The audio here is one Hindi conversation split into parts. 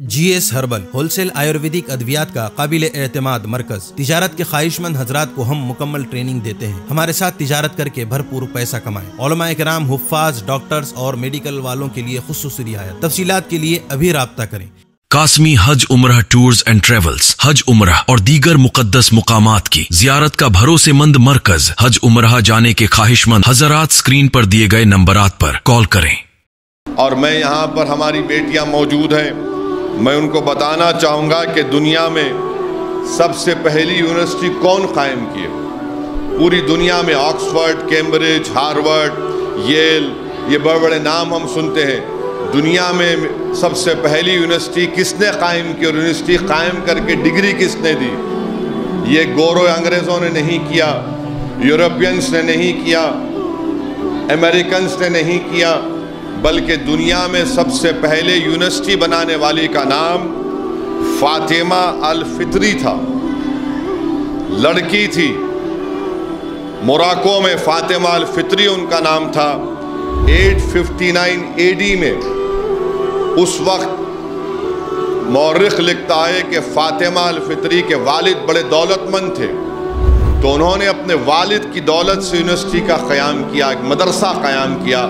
G S herbal wholesale Ayurvedic अद्वियात का काबिल एतमाद मरकज तिजारत के ख्वाहिशमंद हजरात को हम मुकम्मल ट्रेनिंग देते हैं हमारे साथ तिजारत करके भरपूर पैसा कमाएँ कराम हुफाज डॉक्टर्स और मेडिकल वालों के लिए खसूस रियायत तफसीलात के लिए अभी रब्ता करें कासमी हज उम्र टूर्स एंड ट्रेवल्स हज उम्र और दीगर मुकदस मुकाम की जियारत का भरोसेमंद मरकज हज उम्र जाने के ख्वाहिशमंद हजरात स्क्रीन पर दिए गए नंबर पर कॉल करें और मैं यहाँ पर हमारी बेटियाँ मौजूद हैं मैं उनको बताना चाहूँगा कि दुनिया में सबसे पहली यूनिवर्सिटी कौन कायम की है? पूरी दुनिया में ऑक्सफर्ड, कैम्ब्रिज, हार्वर्ड, येल, ये बड़े बड़े नाम हम सुनते हैं। दुनिया में सबसे पहली यूनिवर्सिटी किसने कायम की और यूनिवर्सिटी कायम करके डिग्री किसने दी? ये गोरो अंग्रेज़ों ने नहीं किया, यूरोपियंस ने नहीं किया, अमेरिकन्स ने नहीं किया बल्कि दुनिया में सबसे पहले यूनिवर्सिटी बनाने वाली का नाम फातिमा अल फित्री था। लड़की थी। मोराको में फातिमा अल फित्री उनका नाम था। 859 एडी में। उस वक्त मौरख लिखता है कि फातिमा अल फित्री के वालिद बड़े दौलतमंद थे। तो उन्होंने अपने वालिद की दौलत से यूनिवर्सिटी का क़याम किया, एक मदरसा क़याम किया।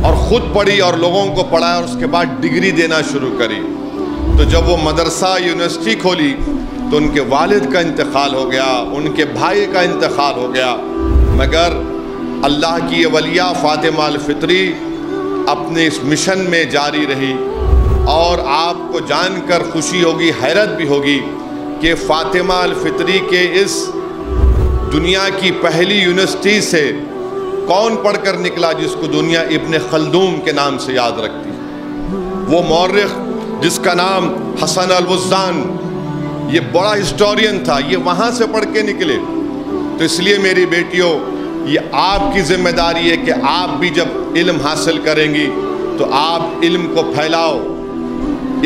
और ख़ुद पढ़ी और लोगों को पढ़ाया और उसके बाद डिग्री देना शुरू करी। तो जब वो मदरसा यूनिवर्सिटी खोली तो उनके वालिद का इंतकाल हो गया, उनके भाई का इंतकाल हो गया। मगर अल्लाह की वलिया फ़ातिमा फित्री अपने इस मिशन में जारी रही और आपको जानकर खुशी होगी, हैरत भी होगी कि फ़ातिमा फित्री के इस दुनिया की पहली यूनिवर्सिटी से कौन पढ़कर निकला जिसको दुनिया इब्ने खलदूम के नाम से याद रखती? वो मौरख जिसका नाम हसन अलवुजान ये बड़ा हिस्टोरियन था, ये वहाँ से पढ़ के निकले। तो इसलिए मेरी बेटियों, ये आपकी ज़िम्मेदारी है कि आप भी जब इल्म हासिल करेंगी तो आप इल्म को फैलाओ,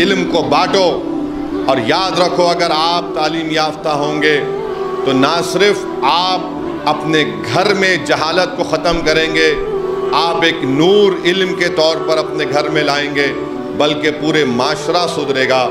इल्म को बांटो। और याद रखो, अगर आप तालीम याफ्ता होंगे तो ना सिर्फ़ आप अपने घर में जहालत को ख़त्म करेंगे। आप एक नूर इल्म के तौर पर अपने घर में लाएँगे, बल्कि पूरे माशरा सुधरेगा।